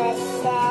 da da.